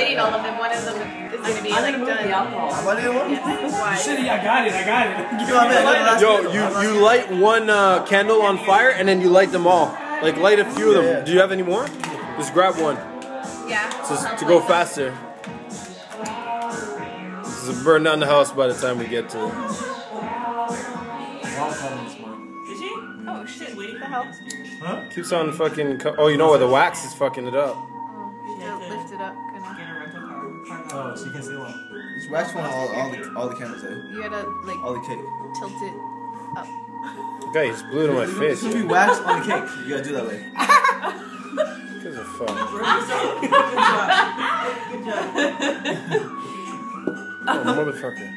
lighting all of them. One of them is gonna be I'm like gonna move the done. alcohol. What do you want? Why? Shitty, I got it, I got it. You want me to light it? Yo, you you light one uh, candle on fire and then you light them all. Like light a few of them. Do you have any more? Just grab one. Yeah. Just to go faster. This will burn down the house by the time we get to it. Oh shit! What the hell? Huh? Keeps on fucking. Co- oh, you know where the wax is fucking it up. Kinda. Oh, so you can see one. Just wax one all, all the all the candles, eh? You gotta like All the cake. tilt it up. Okay, he's blue to my face. If you wax on the cake, you gotta do that way. Gives a fuck. Oh, motherfucker.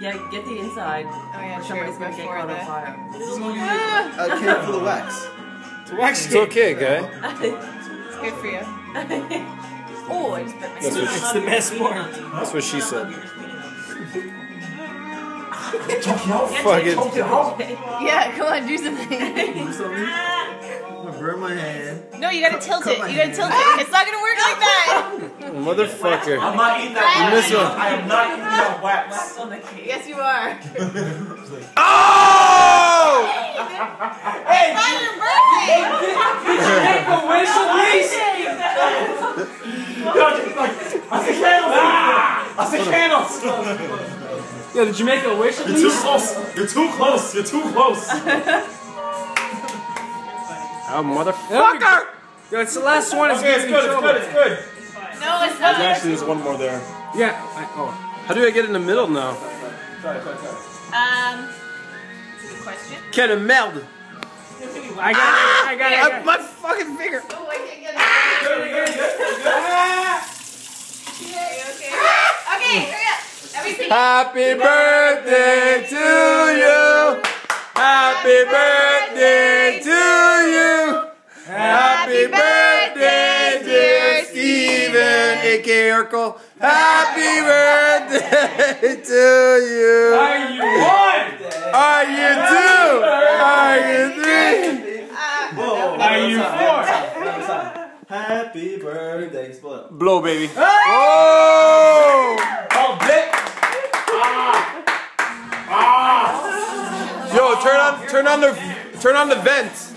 Yeah, get the inside. Oh yeah, Or true. somebody's gonna get Before caught on the. fire. A cake full of wax. It's okay, guy. it's good for you. oh, I just bit That's myself. what, It's the best part. that's what she said. Fuck it. Yeah, come on, do something. Do something. I'm gonna burn my hand. no, you gotta tilt it. You gotta tilt it. It's not gonna work like that. Motherfucker. I'm not eating that. You miss one. I am not eating that wax. on the cake. Yes, you are. Oh! Hey, It's not your birthday. make a wish at least. I see candles. I see candles. Yeah, did you make a wish at You're too close. You're too close. You're too close. Oh, motherfucker! Yo, it's the last one. It's Okay, it's getting good. It's good. It's good. No, it's not. Actually, there's one more there. Yeah. I, oh. How do I get in the middle now? Um, it's a good question. Can it meld? I got it. I got it. I got it. my fucking finger. Oh, I can't get it. Okay, okay. Okay, hurry up. Everything. Happy birthday to you. Happy birthday to you. Happy birthday, dear Stephen, aka Urkel. Happy birthday to you. Are you one? Are you two? Are you three? Are you four? Happy birthday. Split. Blow, baby. Oh! Oh, dick. Yo, turn on, turn on the, turn on the vents.